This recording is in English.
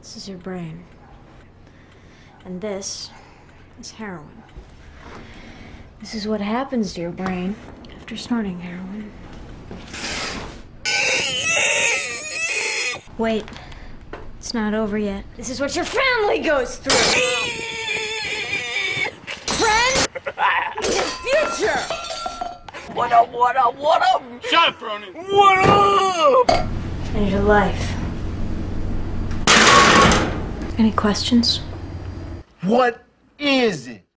this is your brain. And this is heroin. This is what happens to your brain after snorting heroin. Wait, it's not over yet. This is what your family goes through! What up, what up, what up? Shut up, Ronan. What up? And your life. Any questions? What is it?